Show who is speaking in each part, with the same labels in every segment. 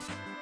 Speaker 1: Bye.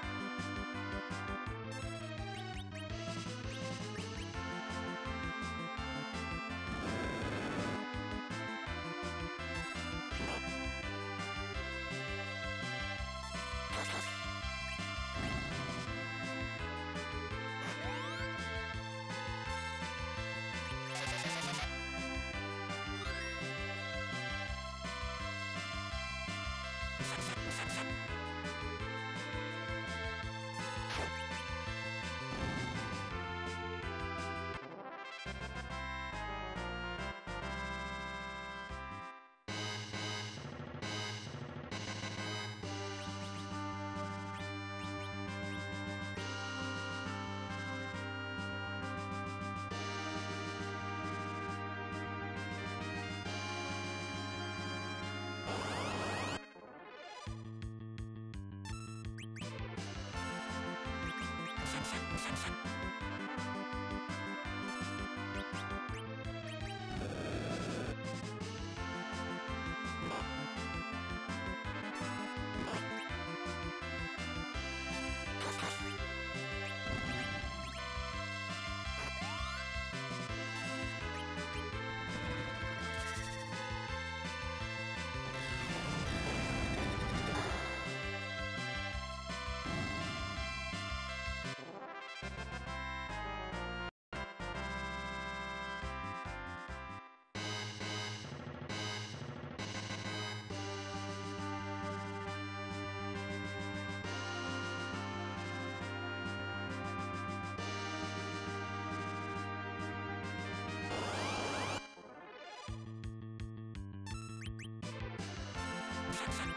Speaker 1: Bye.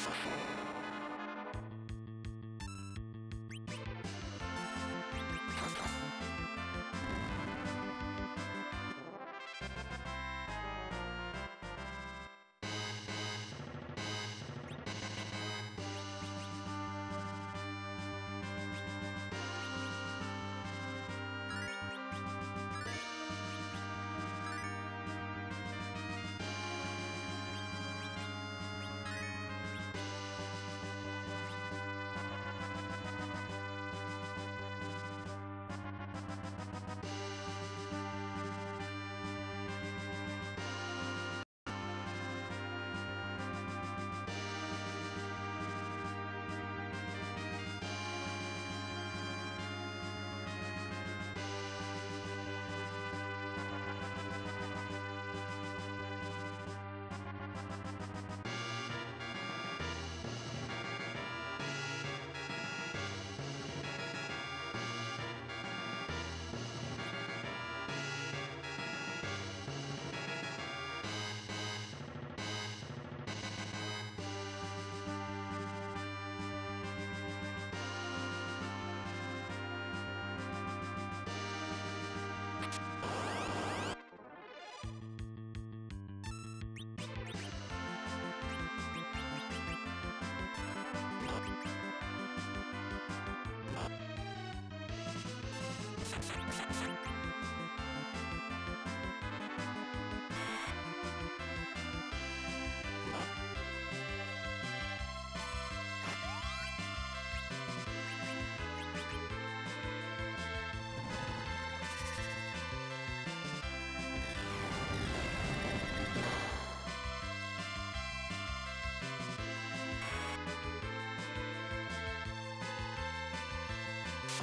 Speaker 1: Thank you.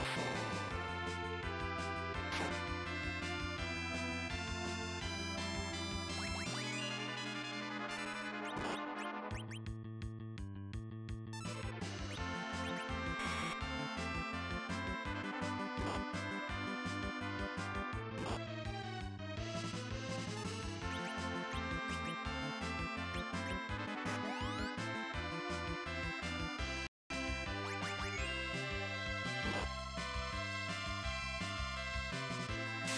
Speaker 1: for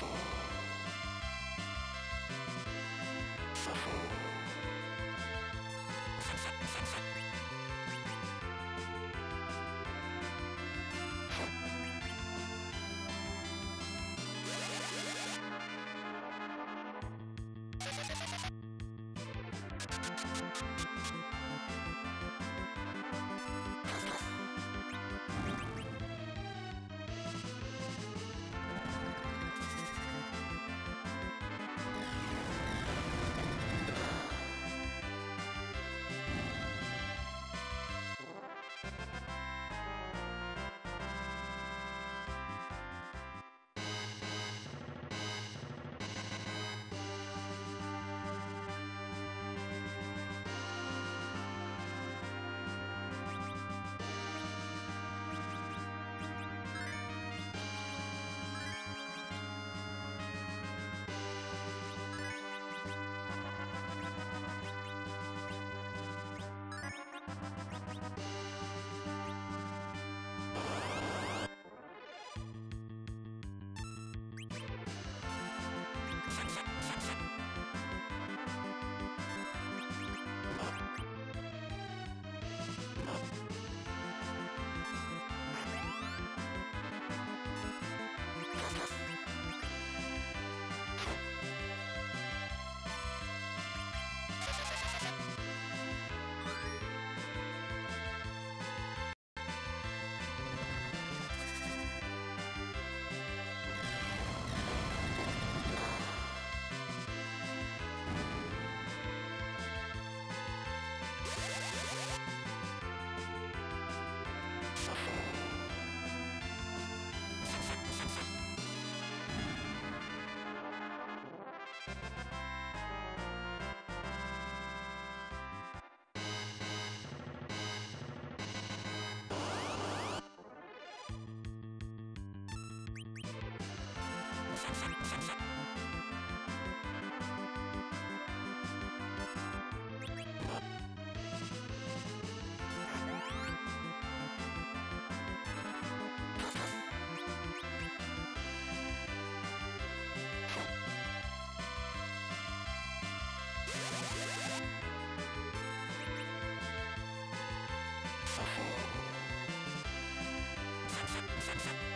Speaker 1: Oh. Thank you.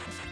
Speaker 1: you